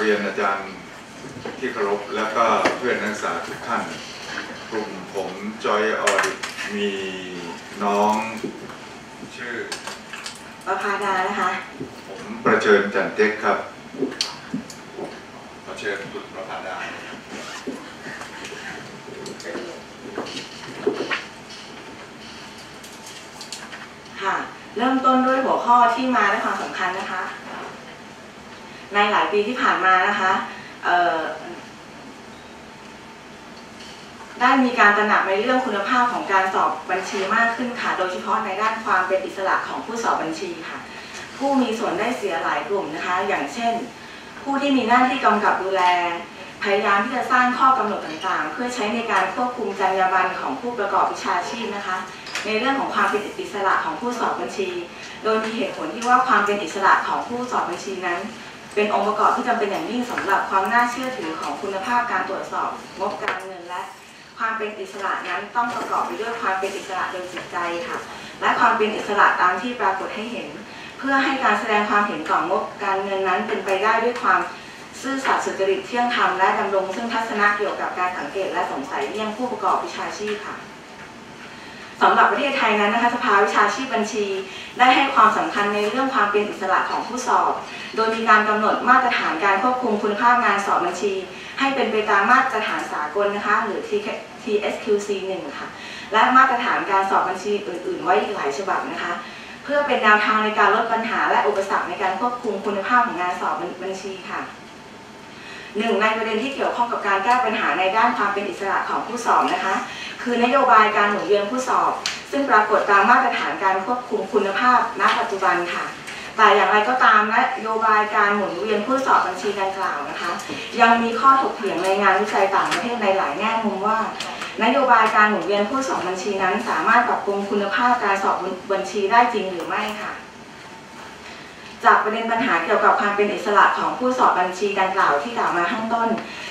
เรียนอาจารย์ที่เคารพแล้วก็เพื่อนนักศึกษาทุกท่าน กลุ่มผมจอยออดิมีน้องชื่อประพาดานะคะ ผมประเชิญจันเต็กครับขอเชิญคุณประภาดาค่ะ เริ่มต้นด้วยหัวข้อที่มาและความสำคัญนะคะ ในหลายปีที่ผ่านมานะคะได้มีการตระหนักในเรื่องคุณภาพของการสอบบัญชีมากขึ้นค่ะ โดยเฉพาะในด้านความเป็นอิสระของผู้สอบบัญชีค่ะ ผู้มีส่วนได้เสียหลายกลุ่มนะคะ อย่างเช่น ผู้ที่มีหน้าที่กำกับดูแล พยายามที่จะสร้างข้อกำหนดต่างๆ เพื่อใช้ในการควบคุมจรรยาบรรณของผู้ประกอบวิชาชีพนะคะ ในเรื่องของความเป็นอิสระของผู้สอบบัญชี โดยมีเหตุผลที่ว่าความเป็นอิสระของผู้สอบบัญชีนั้น เป็นองค์ประกอบที่จำเป็นอย่างยิ่งสำหรับความน่าเชื่อถือของคุณภาพการตรวจสอบงบการเงินและ ความเป็นอิสระนั้นต้องประกอบไปด้วยความเป็นอิสระโดยจิตใจค่ะ และความเป็นอิสระตามที่ปรากฏให้เห็น เพื่อให้การแสดงความเห็นต่องบการเงินนั้นเป็นไปได้ด้วยความซื่อสัตย์สุจริตเที่ยงธรรมและดำรงซึ่งทัศนะเกี่ยวกับการสังเกตและสงสัยเลี่ยงผู้ประกอบวิชาชีพค่ะ สำหรับประเทศไทยนั้นนะคะสภาวิชาชีพบัญชี ได้ให้ความสำคัญในเรื่องความเป็นอิสระของผู้สอบ โดยมีการกำหนดมาตรฐานการควบคุมคุณภาพงานสอบบัญชี ให้เป็นไปตามมาตรฐานสากลนะคะหรือ TSQC 1ค่ะและมาตรฐานการสอบบัญชีอื่น ๆ ไว้อีกหลายฉบับนะคะ เพื่อเป็นแนวทางในการลดปัญหาและอุปสรรคในการควบคุมคุณภาพของงานสอบบัญชีค่ะหนึ่งในประเด็นที่เกี่ยวข้องกับการแก้ปัญหาในด้านความเป็นอิสระของผู้สอบนะคะ คือนโยบายการหมุนเวียนผู้สอบ ซึ่งปรากฏตามมาตรฐานการควบคุมคุณภาพณปัจจุบันค่ะ แต่อย่างไรก็ตามนโยบายการหมุนเวียนผู้สอบบัญชีดังกล่าวนะคะ ยังมีข้อถกเถียงในงานวิจัยต่างประเทศในหลายแง่มุมว่านโยบายการหมุนเวียนผู้สอบบัญชีนั้น สามารถปรับปรุงคุณภาพการสอบบัญชีได้จริงหรือไม่ค่ะ จากประเด็นปัญหาเกี่ยวกับความเป็นอิสระของผู้สอบบัญชีดังกล่าวที่กล่าวมาข้างต้น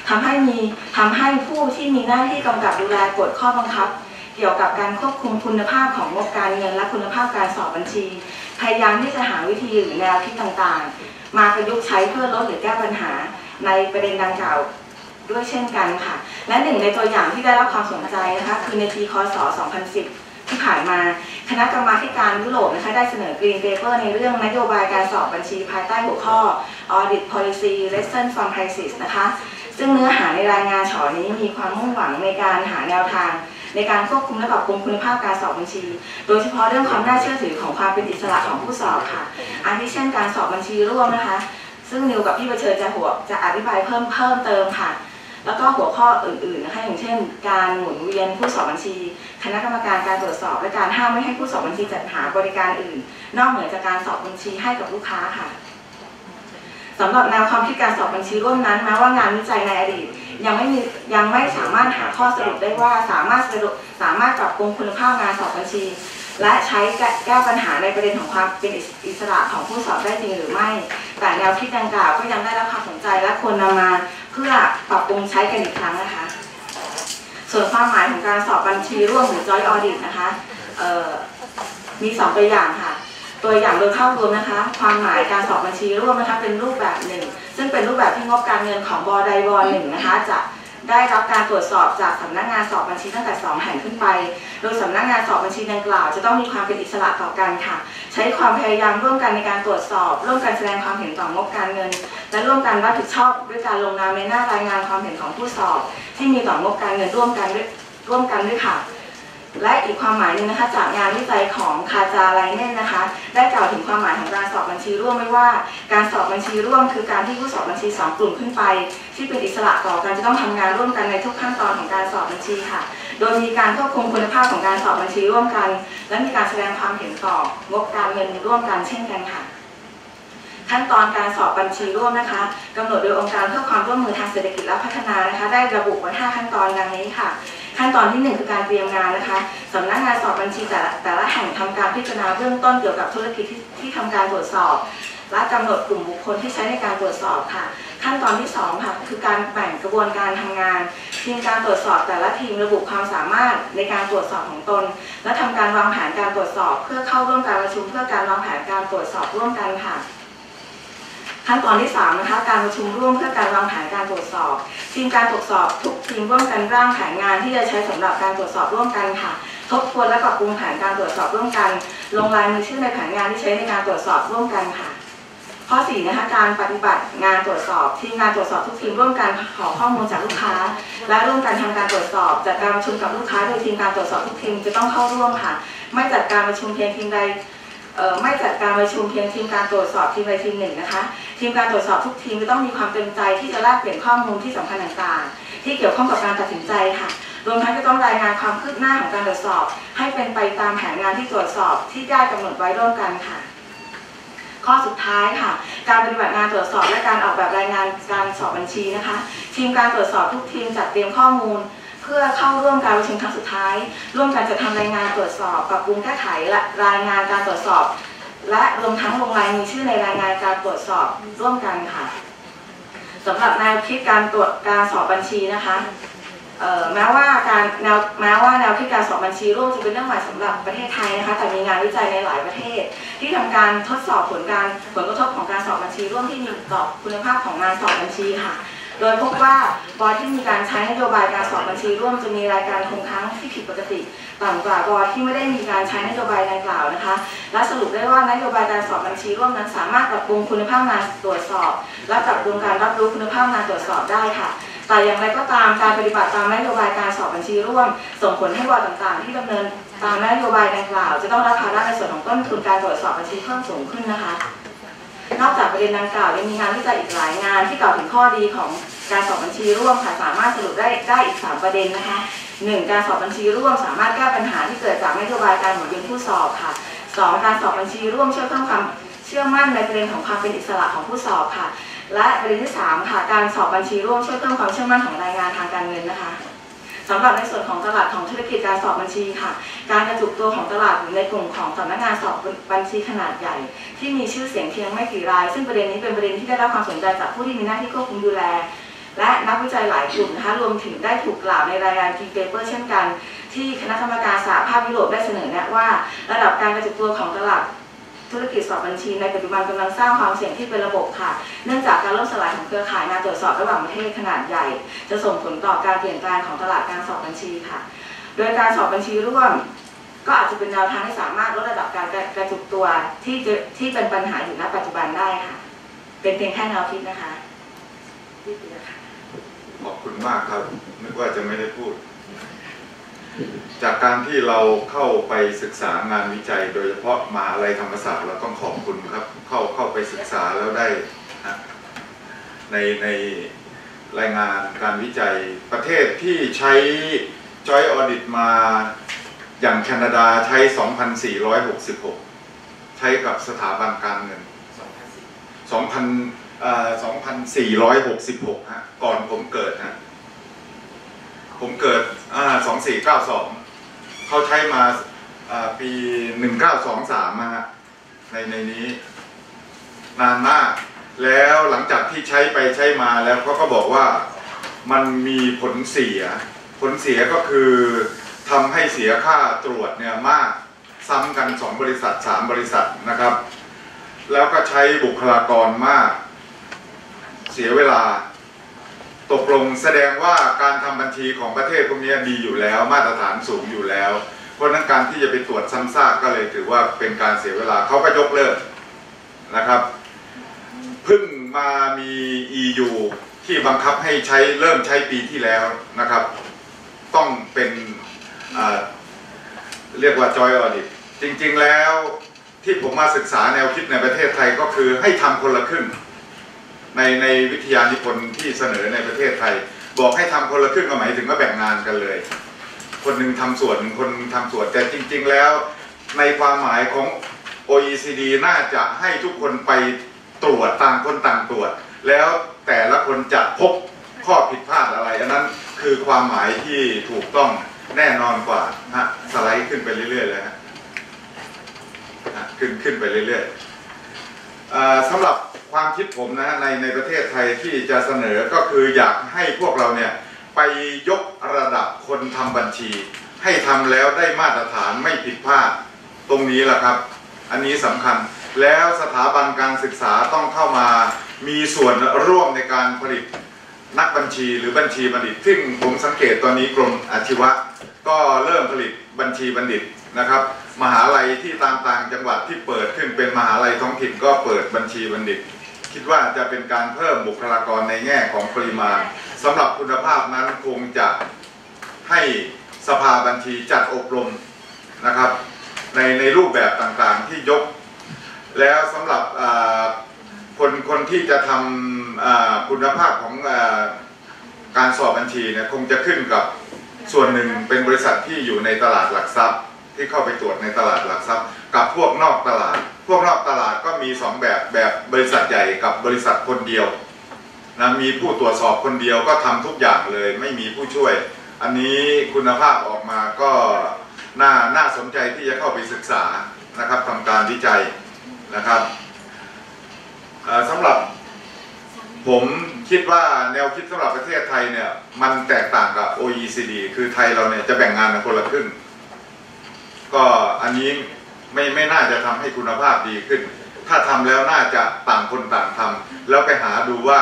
ทำให้มีทำให้ผู้ที่มีหน้าที่กำกับดูแลกฎข้อบังคับ เกี่ยวกับการควบคุมคุณภาพของงบการเงินและคุณภาพการสอบบัญชี พยายามที่จะหาวิธีหรือแนวคิดต่างๆ มาประยุกต์ใช้เพื่อลดหรือแก้ปัญหาในประเด็นดังกล่าวด้วยเช่นกันค่ะ และหนึ่งในตัวอย่างที่ได้รับความสนใจนะคะคือในปีคศ 2010 ที่ผ่านมา คณะกรรมาการยุโรปนะคะได้เสนอ Green Paper ในเรื่องนโยบายการสอบบัญชีภายใต้หัวข้อ Audit Policy Lesson from Crisis นะคะ ซึ่งเนื้อหาในรายงานฉอนี้มีความมุ่งหวังในการหาแนวทาง ในการควบคุมและปรับปรุงคุณภาพการสอบบัญชี โดยเฉพาะเรื่องความน่าเชื่อถือของความเป็นอิสระของผู้สอบค่ะ อาทิเช่นการสอบบัญชีร่วมนะคะ ซึ่งนิวกับพี่ประเชิญจะหัวจะอธิบายเพิ่มเพิ่มเติมค่ะ แล้วก็หัวข้ออื่นๆนะคะอย่างเช่น การหมุนเวียนผู้สอบบัญชี คณะกรรมการการตรวจสอบ และการห้ามไม่ให้ผู้สอบบัญชีจัดหาบริการอื่น นอกเหนือจากการสอบบัญชีให้กับลูกค้าค่ะสำหรับแนวความคิดการสอบบัญชีร่วมนั้นแม้ว่างานวิจัยในอดีตยังไม่มียังไม่สามารถหาข้อสรุปได้ว่าสามารถสรุปสามารถปรับปรุงคุณภาพงานสอบบัญชี และใช้แก้ปัญหาในประเด็นของความเป็นอิสระของผู้สอบได้จริงหรือไม่ แต่แนวคิดดังกล่าวก็ยังได้รับความสนใจและควรนำมา พื่อปรับปรุงใช้กันอีกครั้งนะคะ ส่วนความหมายของการสอบบัญชีร่วมหรือ joint audit นะคะมีสองตัวอย่างค่ะ ตัวอย่างโดยภาพรวมนะคะ ความหมายการสอบบัญชีร่วมนะคะเป็นรูปแบบหนึ่ง ซึ่งเป็นรูปแบบที่งบการเงินของบอใดบอหนึ่งนะคะจะ ได้รับการตรวจสอบจากสำนักงานสอบบัญชีตั้งแต่ 2 แห่งขึ้นไป โดยสำนักงานสอบบัญชีดังกล่าว จะต้องมีความเป็นอิสระต่อกันค่ะ ใช้ความพยายามร่วมกันในการตรวจสอบ ร่วมกันแสดงความเห็นต่องบการเงิน และร่วมกันรับผิดชอบด้วยการลงนามในหน้ารายงานความเห็นของผู้สอบ ที่มีต่องบการเงินร่วมกันร่วมกันด้วยค่ะ และอีกความหมายหนึ่งนะคะ จากงานวิจัยของคาจาไลเน่นนะคะ ได้กล่าวถึงความหมายของการสอบบัญชีร่วมไม่ว่า การสอบบัญชีร่วมคือการที่ผู้สอบบัญชีสองกลุ่มขึ้นไป ที่เป็นอิสระต่อกันจะต้องทำงานร่วมกันในทุกขั้นตอนของการสอบบัญชีค่ะ โดยมีการควบคุมคุณภาพของการสอบบัญชีร่วมกัน และมีการแสดงความเห็นต่องบการเงินร่วมกันเช่นกันค่ะขั้นตอนการสอบบัญชีร่วมนะคะกำหนดโดยองค์การเพื่อความร่วมมือทางเศรษฐกิจและพัฒนานะคะ ได้ระบุไว้5ขั้นตอนดังนี้ค่ะ ขั้นตอนที่ 1 คือการเตรียมงานนะคะสำนักงานสอบบัญชีแต่ละแต่ละแห่งทำการพิจารณาเบื้องต้นเกี่ยวกับธุรกิจที่ที่ทำการตรวจสอบ และกำหนดกลุ่มบุคคลที่ใช้ในการตรวจสอบค่ะ ขั้นตอนที่2ค่ะคือการแบ่งกระบวนการทำงานทีมการตรวจสอบแต่ละทีมระบุความสามารถในการตรวจสอบของตน และทำการวางแผนการตรวจสอบ เพื่อเข้าร่วมการประชุมเพื่อการวางแผนการตรวจสอบร่วมกันค่ะ ขั้นตอนที่3นะคะการประชุมร่วมเพื่อการวางแผนการตรวจสอบทีมการตรวจสอบทุกทีมร่วมกันร่างแผนงานที่จะใช้สำหรับการตรวจสอบร่วมกันค่ะ ทบทวนและปรับปรุงแผนการตรวจสอบร่วมกัน ลงลายมือชื่อในแผนงานที่ใช้ในการตรวจสอบร่วมกันค่ะข้อ4นะคะการปฏิบัติงานตรวจสอบ ทีมงานตรวจสอบทุกทีมร่วมกันขอข้อมูลจากลูกค้า และร่วมกันทำการตรวจสอบจัดการประชุมกับลูกค้าโดยทีมการตรวจสอบทุกทีมจะต้องเข้าร่วมค่ะ ไม่จัดการประชุมเพียงทีมใด ไม่จัดการประชุมเพียงทีมการตรวจสอบทีมใดทีมหนึ่งนะคะทีมการตรวจสอบทุกทีมจะต้องมีความเต็มใจที่จะแลกเปลี่ยนข้อมูลที่สำคัญต่างๆ ที่เกี่ยวข้องกับการตัดสินใจค่ะรวมทั้งจะต้องรายงานความคืบหน้าของการตรวจสอบ ให้เป็นไปตามแผนงานที่ตรวจสอบที่ได้กำหนดไว้ร่วมกันค่ะ ข้อสุดท้ายค่ะ การปฏิบัติงานตรวจสอบและการออกแบบรายงานการสอบบัญชีนะคะ ทีมการตรวจสอบทุกทีมจัดเตรียมข้อมูล พื่อเข้าร่วมการประชุมครั้งสุดท้าย ร่วมกันจะทำรายงานตรวจสอบปรับปรุงแก้ไขและรายงานการตรวจสอบ และรวมทั้งลงลายมือชื่อในรายงานการตรวจสอบร่วมกันค่ะสำหรับแนวคิดการตรวจการสอบบัญชีนะคะแม้ว่าการแนวแม้ว่าแนวคิดการสอบบัญชีร่วมจะเป็นเรื่องใหม่สำหรับประเทศไทยนะคะแต่มีงานวิจัยในหลายประเทศ ที่ทำการทดสอบผลการผลกระทบของการสอบบัญชีร่วมที่มีต่อคุณภาพของงานสอบบัญชีค่ะ โดยพบว่าบอร์ดที่มีการใช้นโยบายการสอบบัญชีร่วมจะมีรายการคงค้างที่ผิดปกติต่ำกว่าบอร์ดที่ไม่ได้มีการใช้นโยบายดังกล่าวนะคะ และสรุปได้ว่านโยบายการสอบบัญชีร่วมนั้นสามารถปรับปรุงคุณภาพงานตรวจสอบ และปรับปรุงการรับรู้คุณภาพงานตรวจสอบได้ค่ะแต่อย่างไรก็ตามการปฏิบัติตามนโยบายการสอบบัญชีร่วม ส่งผลให้บอร์ดต่างๆ ที่ดำเนินตามนโยบายดังกล่าว จะต้องรับภาระในส่วนของต้นทุนการตรวจสอบบัญชีเพิ่มสูงขึ้นนะคะ นอกจากประเด็นดังกล่าวยังมีงานวิจัยอีกหลายงาน ที่กล่าวถึงข้อดีของการสอบบัญชีร่วมค่ะสามารถสรุปได้ได้อีก 3 ประเด็นนะคะ 1. การสอบบัญชีร่วมสามารถแก้ปัญหาที่เกิดจากนโยบายการหมุนเวียนผู้สอบค่ะ 2. การสอบบัญชีร่วมช่วยเพิ่มความเชื่อมั่นในประเด็นของความเป็นอิสระของผู้สอบค่ะ และประเด็นที่ 3 ค่ะ การสอบบัญชีร่วมช่วยเพิ่มความเชื่อมั่นของรายงานทางการเงินนะคะ สำหรับในส่วนของตลาดของธุรกิจการสอบบัญชีค่ะ การกระจุกตัวของตลาดในกลุ่มของสำนักงานสอบบัญชีขนาดใหญ่ ที่มีชื่อเสียงเพียงไม่กี่ราย ซึ่งประเด็นนี้เป็นประเด็นที่ได้รับความสนใจจากผู้ที่มีหน้าที่ควบคุมดูแล และนักวิจัยหลายกลุ่มนะคะรวมถึงได้ถูกกล่าวในรายงาน Key Paper เช่นกัน ที่คณะกรรมการสหภาพยุโรปได้เสนอแนะว่า ระดับการกระจุกตัวของตลาด ธุรกิจสอบบัญชีในปัจจุบันกำลังสร้างความเสี่ยงที่เป็นระบบค่ะ เนื่องจากการล่มสลายของเครือข่ายงานตรวจสอบระหว่างประเทศขนาดใหญ่ จะส่งผลต่อการเปลี่ยนแปลงของตลาดการสอบบัญชีค่ะ โดยการสอบบัญชีร่วม ก็อาจจะเป็นแนวทางที่สามารถลดระดับการกระจุกตัวที่ที่เป็นปัญหาอยู่ณปัจจุบันได้ค่ะ เป็นเพียงแค่แนวคิดนะคะที่เดียวค่ะขอบคุณมากครับนึกว่าจะไม่ได้พูด จากการที่เราเข้าไปศึกษางานวิจัย โดยเฉพาะมหาลัยธรรมศาสตร์เราต้องขอบคุณครับ เข้าเข้าไปศึกษาแล้วได้นะในในรายงานการวิจัยประเทศที่ใช้ Joy Audit มาอย่างแคนาดาใช้ 2,466 ใช้กับสถาบันการเงิน 2,000เอ่อ2,466 ฮะ ก่อนผมเกิดฮะ ผมเกิด อ่า2492เขาใช้มาอ่าปี1923นะฮะในในนี้ นานมาก แล้วหลังจากที่ใช้ไปใช้มาแล้วเขาก็บอกว่ามันมีผลเสีย ผลเสียก็คือทำให้เสียค่าตรวจเนี่ยมากซ้ำกัน2บริษัท3บริษัทนะครับ แล้วก็ใช้บุคลากรมาก เสียเวลา ตกลงแสดงว่าการทำบัญชีของประเทศพวกนี้ดีอยู่แล้วมาตรฐานสูงอยู่แล้ว เพราะนั้นการที่จะไปตรวจซ้ำซากก็เลยถือว่าเป็นการเสียเวลาเขาก็ยกเลิกนะครับเพิ่งมามี EU ที่บังคับให้ใช้เริ่มใช้ปีที่แล้วนะครับ ต้องเป็นเรียกว่า Joy Audit จริงๆแล้วที่ผมมาศึกษาแนวคิดในประเทศไทยก็คือให้ทำคนละครึ่ง ในในวิทยานิพนธ์ที่เสนอในประเทศไทย บอกให้ทำคนละครึ่งก็หมายถึงว่าแบ่งงานกันเลย คนหนึ่งทำส่วนหนึ่งคนหนึ่งทำส่วนแต่จริง ๆ แล้วในความหมายของ OECD น่าจะให้ทุกคนไปตรวจต่างคนต่างตรวจ แล้วแต่ละคนจะพบข้อผิดพลาดอะไรอันนั้นคือความหมายที่ถูกต้องแน่นอนกว่าฮะสไลด์ขึ้นไปเรื่อยๆเลยฮะขึ้นขึ้นไปเรื่อยๆอสำหรับ ความคิดผมนะในในประเทศไทยที่จะเสนอก็คืออยากให้พวกเราเนี่ยไปยกระดับคนทำบัญชี ให้ทำแล้วได้มาตรฐานไม่ผิดพลาดตรงนี้แหละครับ อันนี้สำคัญแล้วสถาบันการศึกษาต้องเข้ามามีส่วนร่วมในการผลิตนักบัญชีหรือบัญชีบัณฑิตซึ่งผมสังเกตตอนนี้กรมอาชีวะ ก็เริ่มผลิตบัญชีบัณฑิตนะครับ มหาลัยที่ตามต่างจังหวัดที่เปิดขึ้นเป็นมหาลัยท้องถิ่นก็เปิดบัญชีบัณฑิต คิดว่าจะเป็นการเพิ่มบุคลากรในแง่ของปริมาณสำหรับคุณภาพนั้นคงจะให้สภาบัญชีจัดอบรมนะครับ ในในรูปแบบต่างๆที่ยก แล้วสำหรับคนคนที่จะทำคุณภาพของอการสอบบัญชีเนี่ยคงจะขึ้นกับส่วนหนึ่งเป็นบริษัทที่อยู่ในตลาดหลักทรัพย์ ที่เข้าไปตรวจในตลาดหลักทรัพย์ กับพวกนอกตลาด พวกนอกตลาดก็มีสองแบบแบบบริษัทใหญ่กับบริษัทคนเดียวนะมีผู้ตรวจสอบคนเดียวก็ทำทุกอย่างเลย ไม่มีผู้ช่วย อันนี้คุณภาพออกมาก็น่าน่าสนใจที่จะเข้าไปศึกษานะครับทำการวิจัยนะครับสำหรับผมคิดว่าแนวคิดสำหรับประเทศไทยเนี่ยมันแตกต่างกับ OECD คือไทยเราเนี่ยจะแบ่งงานกันคนละครึ่ง ก็อันนี้ไม่ไม่น่าจะทำให้คุณภาพดีขึ้น ถ้าทำแล้วน่าจะต่างคนต่างทำแล้วไปหาดูว่า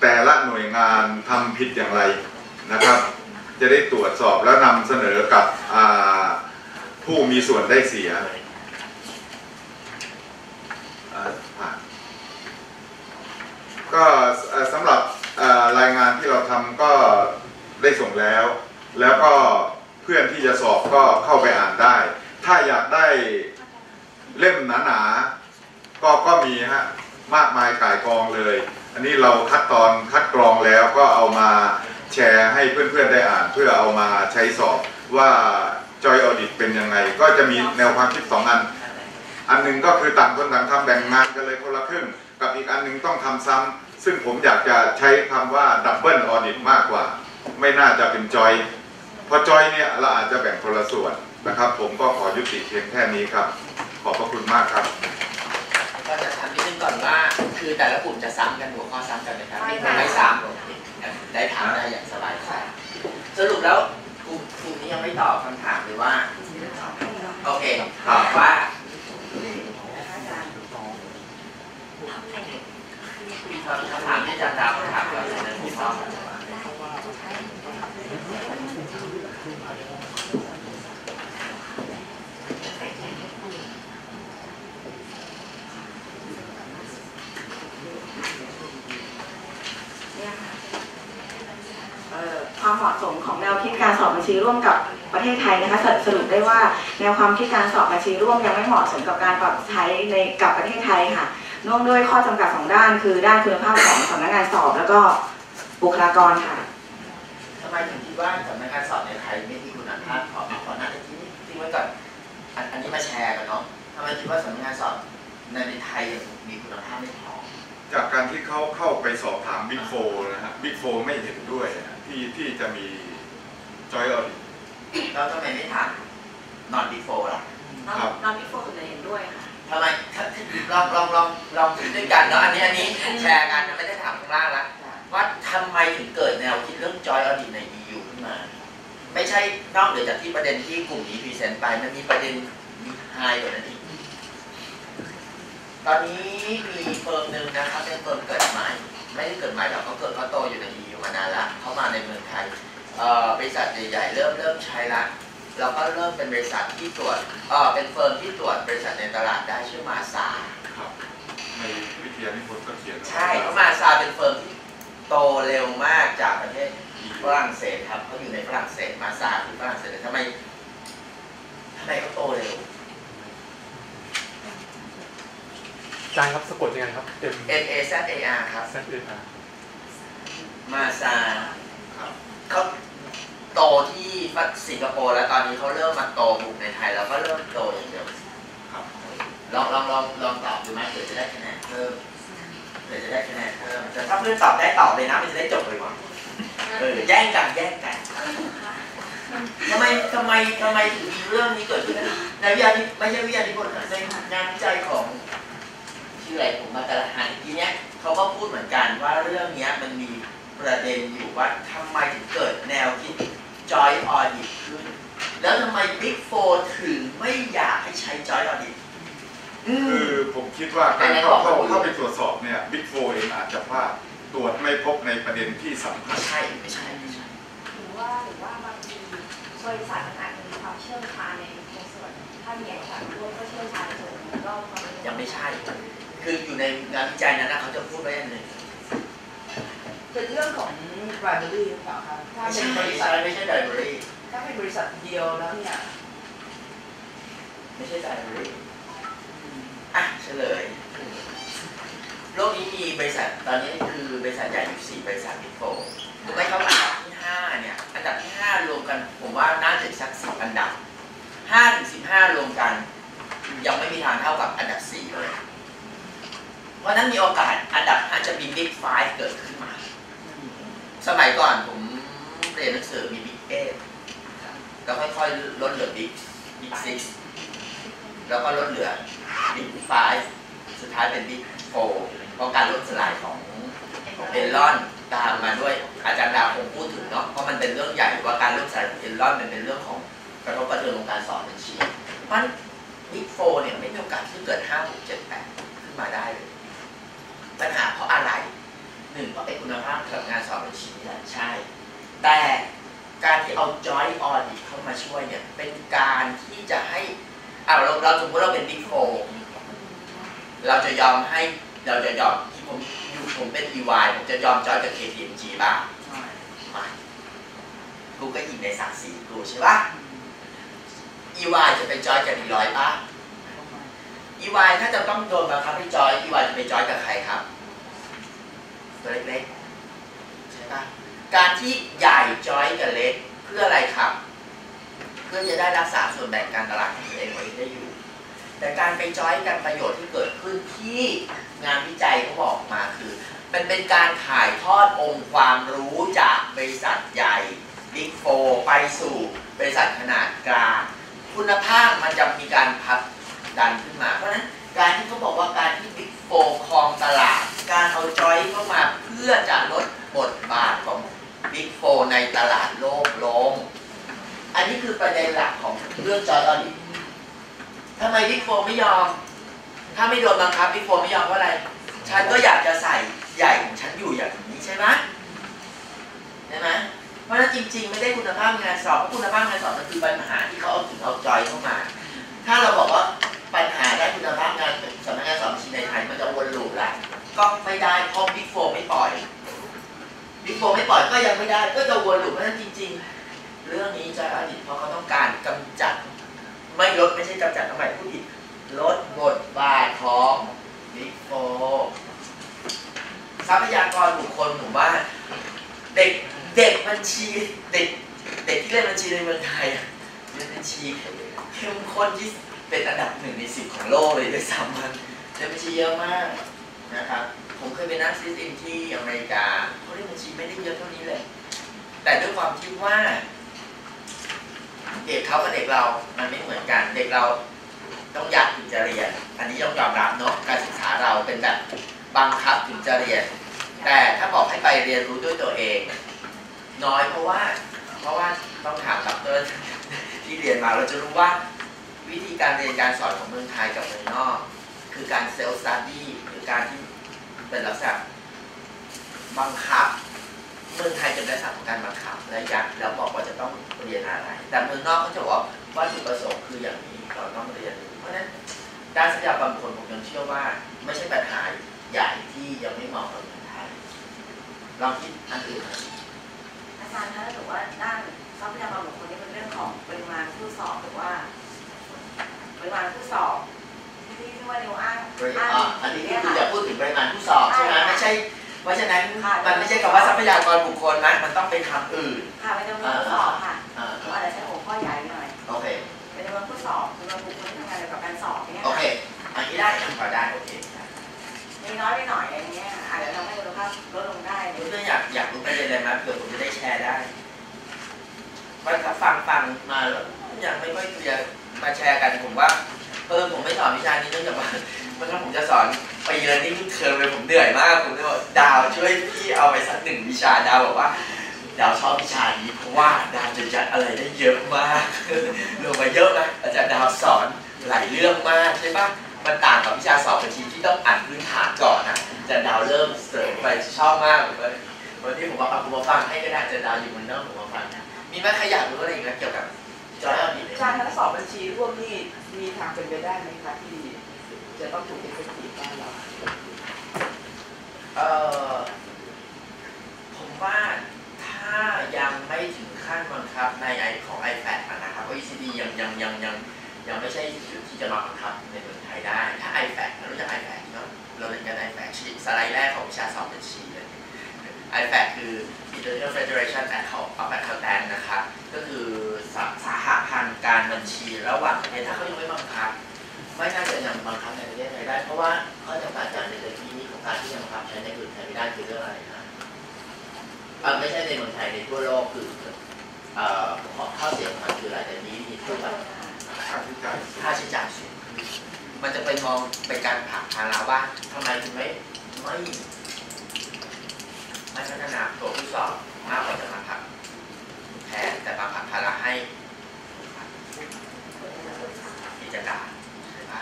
แต่ละหน่วยงานทำผิดอย่างไรนะครับ จะได้ตรวจสอบแล้วนำเสนอกับผู้มีส่วนได้เสียก็สำหรับรายงานที่เราทำก็ได้ส่งแล้ว แล้วก็ เพื่อนที่จะสอบก็เข้าไปอ่านได้ ถ้าอยากได้เล่มหนาๆก็ก็มีฮะมากมายกายกองเลย อันนี้เราคัดตอนคัดกรองแล้วก็เอามาแชร์ให้เพื่อนๆได้อ่าน เพื่อเอามาใช้สอบว่าจอยออดิตเป็นยังไง ก็จะมีแนวความคิดสองอัน อันหนึ่งก็คือต่างคนต่างทำแบ่งงานกันเลยคนละครึ่ง กับอีกอันหนึ่งต้องทำซ้ำซึ่งผมอยากจะใช้คำว่า double audit มากกว่า ไม่น่าจะเป็นจอย พราะจอยเนี่ยเราอาจจะแบ่งคนละส่วนนะครับ ผมก็ขอยุติเพียงแค่นี้ครับ ขอบพระคุณมากครับก็จะถามนิดนึงก่อนว่า คือแต่ละกลุ่มจะซ้ำกันหัวข้อซ้ำกันไหมครับไม่ซ้ำโอเคได้ถามได้อย่างสบายใจสรุปแล้วกลุ่มกลุ่มนี้ยังไม่ตอบคำถามเลยว่าโอเคตอบว่าคำถามที่อาจารย์ดาวถามเราในหัวข้อ เนี่ยค่ะเอ่อ ความเหมาะสมของแนวคิดการสอบบัญชีร่วมกับประเทศไทยนะคะสสรุปได้ว่าแนวความคิดการสอบบัญชีร่วมยังไม่เหมาะสมกับการปรับใช้ในกับประเทศไทยค่ะเนื่องด้วยข้อจำกัดสองด้าน คือด้านคุณภาพของสำนักงานสอบ แล้วก็บุคลากรค่ะทำไมถึงคิดว่าสำนักงานสอบในไทยไม่มีคุณภาพขอขอหน้าที่นี้ทิ้งไว้ก่อนอันอันนี้มาแชร์กันเนาะทำไมคิดว่าสำนักงานสอบในไทยยังมีคุณภาพไม่พอ จากการที่เขาเข้าไปสอบถาม Big Four นะฮะ Big Four ไม่เห็นด้วยนะที่ที่จะมีจอยออดิตแล้วทำไมไม่ถาม non-Big Four ล่ะครับ non-Big Four ส่วนใหญ่เห็นด้วยค่ะทำไมถ้าลองลองลองลองคิดด้วยกันเนาะอันนี้อันนี้แชร์กันไม่ได้ถามข้างล่างละว่าทำไมถึงเกิดแนวคิดเรื่องจอยออดิตใน EU ขึ้นมา ไม่ใช่นอกเหนือจากที่ประเด็นที่กลุ่มนี้ present ไปมันมีประเด็น high กว่านั้นอีก ตอนนี้มี firm หนึ่งนะครับเป็น firm เกิดใหม่ ไม่ได้เกิดใหม่หรอกเขาเกิดเขาโตอยู่ใน EU มานานละเขามาในเมืองไทยเอ่อบริษัทใหญ่ๆเริ่มเริ่มใช้ละแล้วก็เริ่มเป็นบริษัทที่ตรวจเออเป็น firm ที่ตรวจบริษัทในตลาดได้ชื่อ Mazars ครับในวิทยานิพนธ์ก็เขียนเอาไว้ใช่เพราะ Mazars เป็น firm ที่โตเร็วมากจากประเทศฝรั่งเศสครับเขาอยู่ในฝรั่งเศส Mazars คือฝรั่งเศสแต่ทำไมทำไมเขาโตเร็ว อา จารย์ครับสะกดยังไงครับ M M A Z A R ครับ Z A R มาซาครับเขาโตที่สิงคโปร์แล้วตอนนี้เขาเริ่มมาโตบุกในไทยแล้วก็เริ่มโตอย่างเดียวครับลองลองลองลองตอบดูไหมเผื่อจะได้คะแนนเพิ่มเผื่อจะได้คะแนนเพิ่มแต่ถ้าเพื่อนตอบได้ตอบเลยนะมันจะได้จบเลยว่ะเออแย่งกันแย่งกันทำไมทำไมทำไมถึงมีเรื่องนี้เกิดขึ้นในวิทยานิไม่ใช่วิทยานิพนธ์ในงานวิจัยของ ชื่ออะไรผมมาตลาหันทีเนี้ยเขาก็พูดเหมือนกันว่าเรื่องเนี้ยมันมีประเด็นอยู่ว่าทำไมถึงเกิดแนวคิด Joy Audit ขึ้น แล้วทำไม Big Four ถึงไม่อยากให้ใช้ Joy Audit อืคืมอผมคิดว่าการเข้าเข้าเข้าไปตรวจสอบเนี่ยบิ๊กโฟเองอาจจะพลาดตรวจไม่พบในประเด็นที่สำคัไม่ญใช่ไม่ใช่ไม่ใช่หรือว่าหรือว่าบางทีบริษัทมันอาจจะมีความเชี่ยวชาญในในส่วนถ้ามีเอกสารร่วมก็เชี่ยวชาญในส่วนของเราความรู้ยังไม่ใช่ คืออยู่ในงานวิจัยนั้นนะเขาจะพูดไว้อันหนึ่งเป็นเรื่องของ bribery หรือเปล่าคะถ้าไม่เป็ใช่นบริไม่ษัใช่ทไม่ใช่ไดอารี่ถ้าเป็นบริษัทเดียวแล้วเนี่ยไม่ใช่ไดอารี่อะเฉลยโลกนี้มีบริษัทตอนนี้คือบริษัทใหญ่อยู่สี่บริษัทบิ๊กโฟถูกไหมครับอันดับที่ห้าเนี่ยอันดับที่ห้ารวมกัน ผมว่าน่าจะสักสิบอันดับห้าถึงสิบห้ารวมกัน ยังไม่มีทางเท่ากับอันดับสี่เลย เพราะนั้นมีโอกาสอันดับห้าจะมี Big Five เกิดขึ้นมา สมัยก่อนผมเรียนหนังสือมี Big Eight แล้วค่อยๆลดเหลือ Big Big Six แล้วก็ลดเหลือ Big Five สุดท้ายเป็น Big Four เพราะการล่มสลายของ Enron ตามมาด้วยอาจารย์ดาวคงพูดถึงเนาะเพราะมันเป็นเรื่องใหญ่ว่าการล่มสลายของ Enron มันเป็นเรื่องของกระทบกระเทือนวงการสอบบัญชีเพราะ Big Four เนี่ยไม่มีโอกาสที่เกิดห้าหกเจ็ดแปดขึ้นมาได้เลย ปัญหาเพราะอะไรหนึ่งก็เป็นคุณภาพของงานสอบบัญชีนี่แหละใช่ แต่การที่เอา joint audit เข้ามาช่วยเนี่ยเป็นการที่จะให้เอาเราเราสมมติเราเป็น Big Four เราจะยอมให้เราจะยอมที่ผมอยู่ผมเป็น EY ผมจะยอมจอยกับ KPMG บ้างไม่กูก็ยิงในศักดิ์ศรีกูใช่ปะ EY จะไปจอยกับดีร้อย ป่ะ EY ถ้าจะต้องโดนบังคับให้จอย EY จะไปจอยกับใครครับ ตัวเล็กๆใช่ปะการที่ใหญ่จอยกับเล็กเพื่ออะไรครับ เพื่อจะได้รักษาส่วนแบ่งการตลาดของตัวเองไว้ได้อยู่ แต่การไปจอยกันประโยชน์ที่เกิดขึ้นที่งานวิจัยเขาบอกมาคือมันเป็นการถ่ายทอดองค์ความรู้จากบริษัทใหญ่ Big 4ไปสู่บริษัทขนาดกลาง คุณภาพมันจะมีการพัฒ ดันขึ้นมา เพราะฉะนั้นการที่เขาบอกว่าการที่ Big 4ครองตลาด การเอาจอยเข้ามาเพื่อจะลดบทบาทของ Big 4ในตลาดโลกลง อันนี้คือประเด็นหลักของเรื่องจอยออดิทำไม Big 4ไม่ยอม ถ้าไม่โดนบังคับ Big 4ไม่ยอมเพราะอะไร ฉันก็อยากจะใส่ใหญ่ของฉันอยู่อย่างนี้ใช่ไหมใช่ไหมเพราะฉะนั้นจริง ๆ ไม่ได้คุณภาพงานสอบเพราะคุณภาพงานสอบมันคือปัญหาที่เขาเอาถึงเอาจอยเข้ามา ถ้าเราบอกว่า ปัญหาด้านคุณภาพงานสำนักงานสอบชีในไทยมันจะวนลูปละก็ไม่ได้เพราะบิ๊กโฟไม่ปล่อยบิ๊กโฟไม่ปล่อยก็ยังไม่ได้ก็จะวนลูปเพราะฉะนั้นจริง ๆ เรื่องนี้จอยอดีตเพราะเขาต้องการกำจัด ไม่ลดไม่ใช่กำจัดทำไมผู้ผิดลดบทบาทของบิ๊กโฟทรัพยากรบุคคลหมู่บ้านเด็กเด็กบัญชีเด็กเด็กที่เรียนบัญชีในเมืองไทยเรียนบัญชีเข้มข้นที่ เป็นอันดับหนึ่งในสิบของโลกเลยด้วยซ้ำมันเรียนบัญชีเยอะมากนะครับผมเคยไปนั่งซิสอินที่อเมริกาเขาเรียนบัญชีไม่ได้เยอะเท่านี้เลย แต่ด้วยความที่ว่า เด็กเขากับเด็กเรามันไม่เหมือนกัน เด็กเราต้องอยากถึงจะเรียน อันนี้ต้องยอมรับเนาะการศึกษาเราเป็นแบบบังคับถึงจะเรียน แต่ถ้าบอกให้ไปเรียนรู้ด้วยตัวเอง น้อยเพราะว่า เพราะว่าต้องถามด็อกเตอร์ที่เรียนมาเราจะรู้ว่า วิธีการเรียนการสอนของเมืองไทยกับเมืองนอก คือการ self-study หรือการที่เป็นลักษณะบังคับ เมืองไทยจะได้สับของการบังคับและอยากแล้วบอกว่าจะต้องเรียนอะไร แต่เมืองนอกเขาจะบอกว่าวัตถุประสงค์คืออย่างนี้เราต้องเรียน เพราะฉะนั้นด้านทรัพยากรบุคคลผมยังเชื่อว่า ไม่ใช่ปัญหาใหญ่ที่ยังไม่เหมาะกับเมืองไทยลองคิดอันอื่นอาจารย์คะถ้าเกิดว่าด้านทรัพยากรบุคคลนี่เป็นเรื่องของปริมาณผู้สอบหรือว่า มาณผู้สอบที่ที่ว่าเร็วอ้างปริอ้างอ่าอันนี้เนี่ยคือค่ะจะพูดถึงปริมาณผู้สอบใช่ไหมใช่ค่ะไม่ใช่เพราะฉะนั้นค่ะมันไม่ใช่คำว่าทรัพยากรบุคคลนะมันต้องเป็นคำอื่นค่ะเป็นจำนวนผู้สอบค่ะอ่าผมอาจจะใช้หัวข้อใหญ่หน่อยโอเคเป็นจำนวนผู้สอบจำนวนบุคคลที่ทำงานเกี่ยวกับการสอบเนี่ยโอค่ะเคอันนี้ได้ยังพอได้โอเคมีน้อยไปหน่อยอะไรเงี้ยอาจจะทำให้คุณภาพลดลงได้เพื่อนๆอยากอยากรู้ประเด็นอะไรไหมเผื่อผมจะได้แชร์ได้ว่าถ้าฟังฟังมาแล้วยังไม่ค่อยเคลียร์ มาแชร์กันผมว่าเออผมไม่สอนวิชานี้เนื่องจากว่าเมื่อผมจะสอนปีละนี่เทอมเลยผมเหนื่อยมากผมเลยบอกดาวช่วยพี่เอาไปสักหนึ่งวิชาดาวบอกว่าดาวชอบวิชานี้เพราะว่าดาวจะยัดอะไรได้เยอะมากลงมาเยอะนะอาจารย์ดาวสอนหลายเรื่องมากใช่ปะมันต่างกับวิชาสอบบัญชีที่ต้องอ่านพื้นฐานก่อนนะอาจะดาวเริ่มเสริมไปชอบมากเลยวันนี้ผมว่าเอาผมมาฟังให้ก็ได้อาจะดาวอยู่บนเนอกผมมาฟังนะมีไหมใครอยากรู้อะไรอีกไหมเกี่ยวกับ จอยออดีตอาจารย์ถ้าสอบบัญชีร่วมนี่มีทางเป็นไปได้ไหมคะที่จะต้องถูกเอ็กซ์ตีบ้านเราเออผมว่าถ้ายังไม่ถึงขั้นบังคับในไอของ iPad อะนะครับ OECD ยังยังยังยังยังไม่ใช่จุดที่จะมาบังคับในเมืองไทยได้ ถ้า iPad เรารู้จัก iPad เนาะเราเรียนกัน iPad ชีสไลด์แรกของวิชาสอบบัญชีเลย iPad คือ International Federation of Accountants นะครับก็คือสาสาหพันธ์การบัญชีระหว่างประเทศถ้าเขายังไม่บังคับไม่น่าจะยังบังคับในประเทศไทยได้ เพราะว่าข้อจำกัดอย่างหนึ่งในที่นี้ของการที่ยังบังคับใช้ในอื่นไทยไม่ได้คือเรื่องอะไรนะเอ่อไม่ใช่ในเมืองไทยในทั่วโลกคือเอ่อข้อข้อเสียของมันคืออะไรแต่นี้มีคือแบบค่าใช้จ่ายสูงค่าใช้จ่ายสูงขึ้นมันจะไปมองเป็นการผลักภาระว่าทำไมถึงไม่ไม่ ไม่พัฒนาตัวผู้สอบมากกว่าจะมาผลักแทนแต่มาผลักภาระให้กิจการใช่ปะ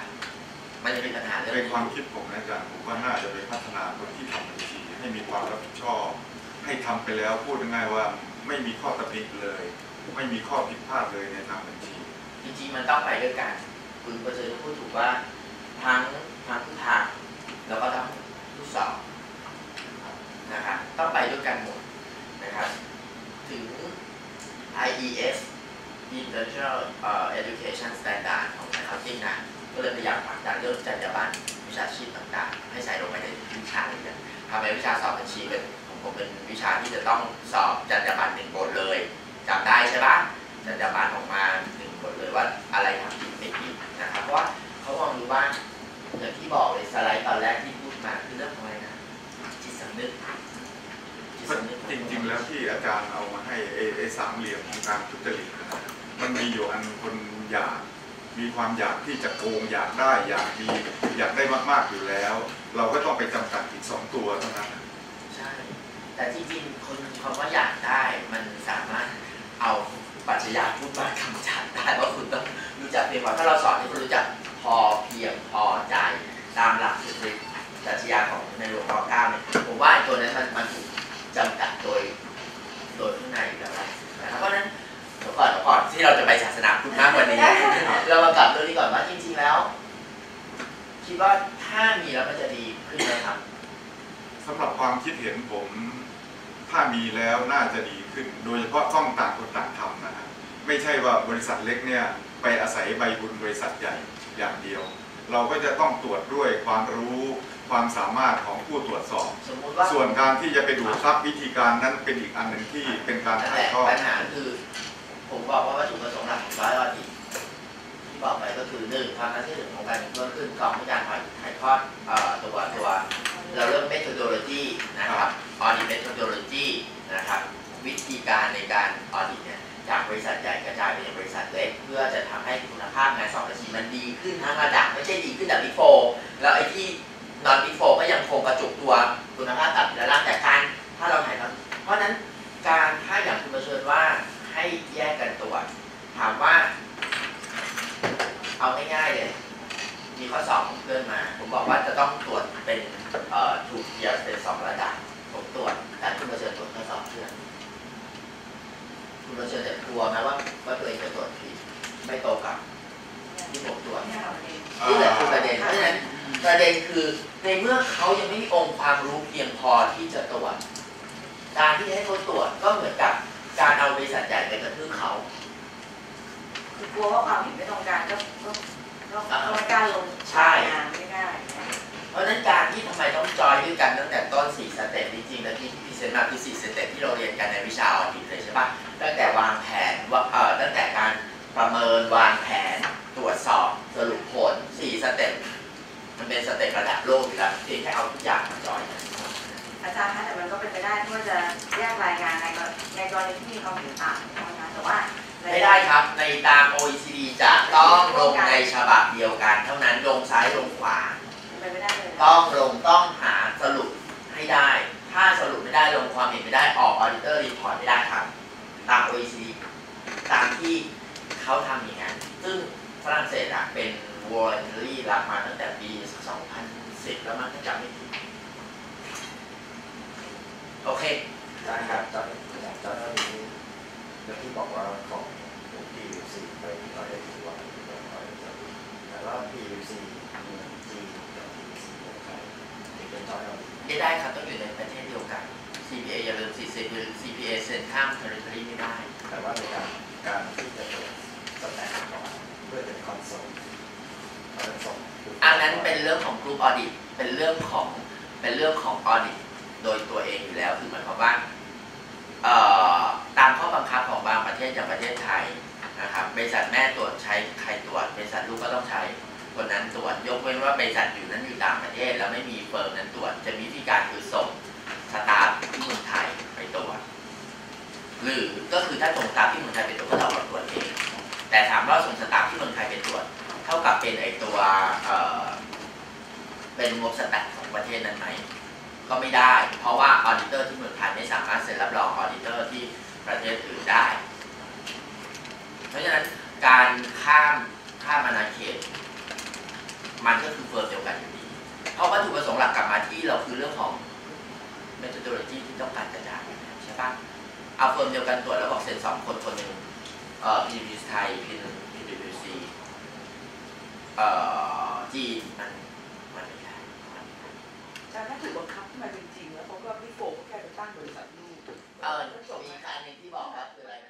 มันจะมีปัญหาเรื่องในนี้ความคิดผมนะอาจารย์ผมว่าน่าจะไปพัฒนาคนที่ทำบัญชีให้มีความรับผิดชอบ ให้ทำไปแล้วพูดง่ายๆว่าไม่มีข้อตำหนิเลย ไม่มีข้อผิดพลาดเลยในทางบัญชีจริงๆมันต้องไปด้วยกันคุณประเสริฐพูดถูกว่าทั้งทั้งผู้ทางแล้วก็ทั้งผู้สอบ นะครับต้องไปด้วยกันหมดนะครับถึง IES International Education Standard ของ Accounting นะก็เลยพยายามผลักดันเรื่องจรรยาบรรณวิชาชีพต่างๆ ให้ใส่ลงไปในวิชาเลยนะทำให้วิชาสอบบัญชีเป็นของผมเป็นวิชาที่จะต้องสอบจรรยาบรรณหนึ่งบทเลยจำได้ใช่ปะจรรยาบรรณออกมาหนึ่งบทเลยว่าอะไรทำผิดไม่ผิดนะครับเพราะว่าเขามองดูว่าอย่างที่บอกเลยสไลด์ตอนแรกที่พูดมาคือเรื่องของอะไรนะจิตสำนึก จิตสำนึกจริง ๆ แล้วที่อาจารย์เอามาให้ไอ้สามเหลี่ยมของการทุจริตนะครับมันมีอยู่อันคนอยากมีความอยากที่จะโกงอยากได้อยากดีอยากได้มากๆอยู่แล้ว เราก็ต้องไปจำกัดอีกสองตัวเท่านั้นใช่แต่จริงๆคนคำว่าอยากได้มันสามารถเอาปรัชญาพูดมากำจัดได้ว่าคุณต้องรู้จักเพียงพอถ้าเราสอนให้คุณรู้จักามสามารถของผู้ตรวจสอบ สมมุติว่าส่วนการที่จะไปดูดทรัพย์วิธีการนั้นเป็นอีกอันหนึ่งที่เป็นการนั่นถ่าแหยละทอด ปัญหาคือ ผมบอกว่าวัตถุประสงค์หลักของร้อยออดิตที่บอกไปก็คือหนึ่งความน่าเชื่อถือของการเพิ่มขึ้นสองในการถ่ายทอดเอ่อตัวตัว เราเริ่ม methodology นะครับ audit methodology นะครับวิธีการในการออดิตเนี่ยจากบริษัทใหญ่กระจายไปยังบริษัทเล็กเพื่อจะทำให้คุณภาพงานสอบบัญชีมันดีขึ้นทั้งระดับไม่ใช่ดีขึ้นแบบบิ๊กโฟ เขาคือกลัวว่าความเห็นไม่ตรงกันก็ก็ก็ก็ไม่กล้าลงใช่งานไม่ได้เพราะฉะนั้นการที่ทำไมต้องจอยด้วยกันตั้งแต่ต้น4 step จริงๆแล้วที่พิเศษมาคือ4 step ที่เราเรียนกันในวิชา audit เลยใช่ปะตั้งแต่วางแผนว่าเอ่อตั้งแต่การประเมินวางแผนตรวจสอบสรุปผล4 step มันเป็น step ระดับโลกอยู่แล้วเพียงแค่เอาทุกอย่างมาจอยกันอาจารย์คะแต่มันก็เป็นไปได้ที่ว่าจะแยกรายงานในกรในกรณีที่มีความเห็นต่างนะคะ แต่ว่าในไม่ได้ครับ ในตาม OECD จะต้องลงในฉบับเดียวกัน เท่านั้นลงซ้ายลงขวาเป็นไปไม่ได้เลยต้องลงต้องหาสรุปให้ได้ ถ้าสรุปไม่ได้ลงความเห็นไม่ได้ออก auditor report ไม่ได้ครับ ตาม OECD ตามที่เขาทำอย่างนั้น ซึ่งฝรั่งเศสอะเป็นโมวอร์เนอรี่รับมาตั้งแต่ปี 2010 แล้วมั้งถ้าจำไม่ผิดโอเค ได้ครับตอนนี้ตอนนี้ แล้วที่บอกว่าของของ PVC ไปร้อยได้ถือว่าเป็นร้อยแต่ว่า PVC มีจีนกับ PVC ของไทยถึงเป็นจอยเอาไม่ได้ครับต้องอยู่ในประเทศเดียวกัน CPA อย่าลืมสิ CPA เซ็นข้าม territory ไม่ได้ แต่ว่าในการการที่จะเปิดสแตนด์ก่อนเพื่อเป็นคอนโซลเราจะส่งอันนั้นเป็นเรื่องของ group audit เป็นเรื่องของเป็นเรื่องของ audit โดยตัวเองอยู่แล้วคือหมายความว่าเอ่อ ตามข้อบังคับของบางประเทศอย่างประเทศไทยนะครับบริษัทแม่ตรวจใช้ใครตรวจบริษัทลูกก็ต้องใช้คนนั้นตรวจยกเว้นว่าบริษัทอยู่นั้นอยู่ต่างประเทศ แล้วไม่มี firm นั้นตรวจจะมีวิธีการคือส่ง staff ที่เมืองไทยไปตรวจหรือก็คือถ้าส่ง staff ที่เมืองไทยไปตรวจก็เราตรวจเองแต่ถามว่าส่ง staff ที่เมืองไทยไปตรวจ เท่ากับเป็นไอตัวเอ่อเป็นงบ stat ของประเทศนั้นไหมก็ไม่ได้ เพราะว่า auditor ที่เมืองไทยไม่สามารถเซ็นรับรอง auditor ที่ ประเทศอื่นได้ เพราะฉะนั้นการข้ามข้ามอาณาเขต มันก็คือ firm เดียวกันอยู่ดี เพราะวัตถุประสงค์หลักกลับมาที่เราคือเรื่องของ methodology ที่ต้องการกระจายใช่ปะเอา firm เดียวกันตรวจแล้วบอกเซ็นสองคนคนหนึ่งเอ่อ PVC ไทย PWC เอ่อจีนมันมันไม่ได้มันไม่ได้แต่ถ้าถูกบังคับขึ้นมาจริงๆแล้วเขาก็พี่โฟก็แค่ไปตั้งบริษัท เออมีการหนึ่งที่บอกว่าคืออะไร